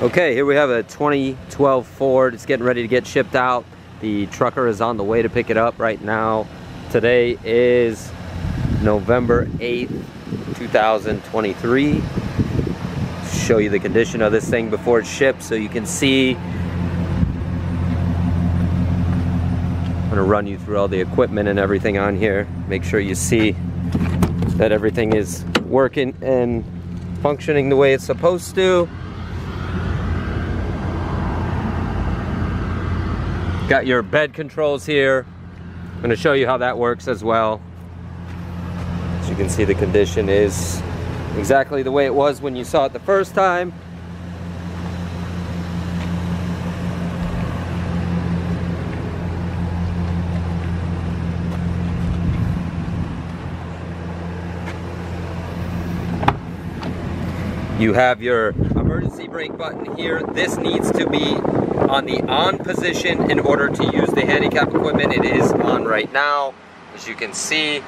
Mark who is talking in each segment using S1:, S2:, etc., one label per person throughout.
S1: Okay, here we have a 2012 Ford. It's getting ready to get shipped out. The trucker is on the way to pick it up right now. Today is November 8th, 2023. Show you the condition of this thing before it ships so you can see. I'm gonna run you through all the equipment and everything on here. Make sure you see that everything is working and functioning the way it's supposed to. Got your bed controls here. I'm going to show you how that works as well. As you can see the condition is exactly the way it was when you saw it the first time. You have your emergency brake button here. This needs to be on the on position in order to use the handicap equipment. It is on right now. As you can see,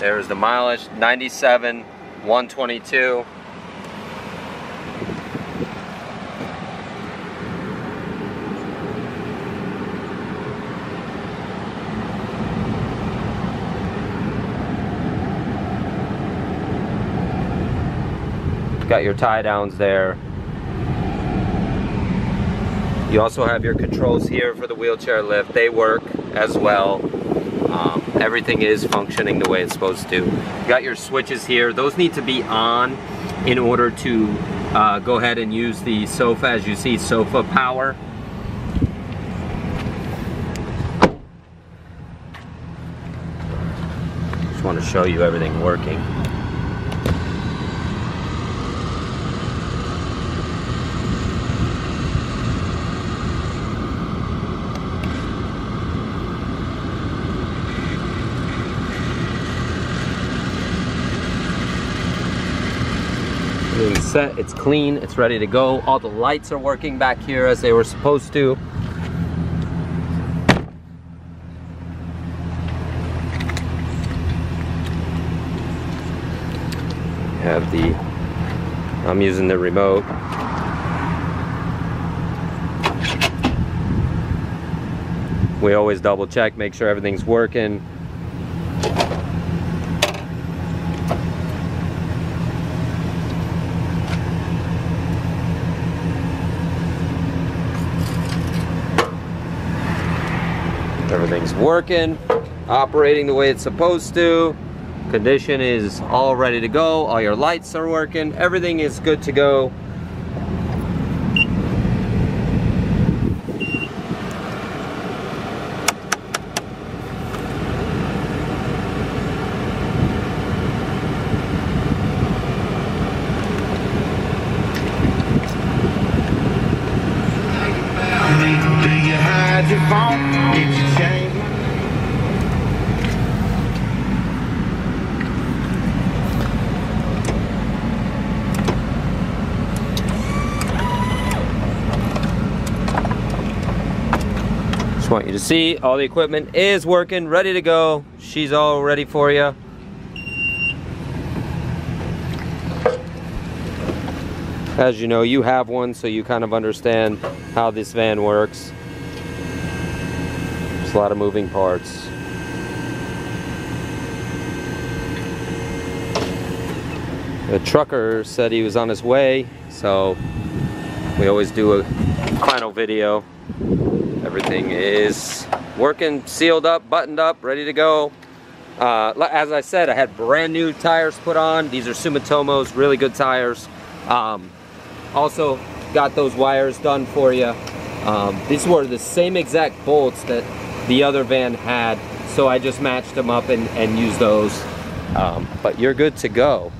S1: there's the mileage, 97, 122. Got your tie downs there. You also have your controls here for the wheelchair lift. They work as well. Um, everything is functioning the way it's supposed to. You got your switches here. Those need to be on in order to uh, go ahead and use the sofa. As you see, sofa power. Just want to show you everything working. Everything's set, it's clean, it's ready to go. All the lights are working back here as they were supposed to. Have the, I'm using the remote. We always double check, make sure everything's working. Everything's working, operating the way it's supposed to. Condition is all ready to go. All your lights are working. Everything is good to go.
S2: Do you hide your phone? Did you change?
S1: Just want you to see all the equipment is working, ready to go. She's all ready for you. As you know, you have one, so you kind of understand how this van works. There's a lot of moving parts. The trucker said he was on his way, so we always do a final video. Everything is working, sealed up, buttoned up, ready to go. Uh, as I said, I had brand new tires put on. These are Sumitomo's, really good tires. Um, also got those wires done for you. Um, these were the same exact bolts that the other van had, so I just matched them up and, and used those. Um, but you're good to go.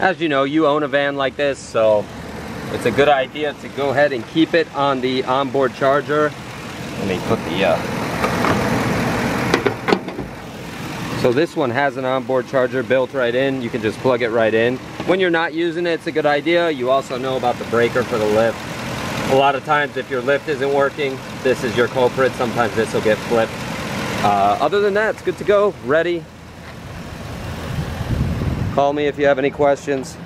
S1: As you know, you own a van like this, so it's a good idea to go ahead and keep it on the onboard charger. Let me put the, uh... So So this one has an onboard charger built right in. You can just plug it right in. When you're not using it, it's a good idea. You also know about the breaker for the lift. A lot of times if your lift isn't working, this is your culprit. Sometimes this will get flipped. Uh, other than that, it's good to go, ready. Call me if you have any questions.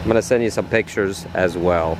S1: I'm gonna send you some pictures as well.